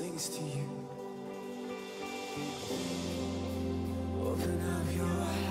sings to you. Open up your eyes.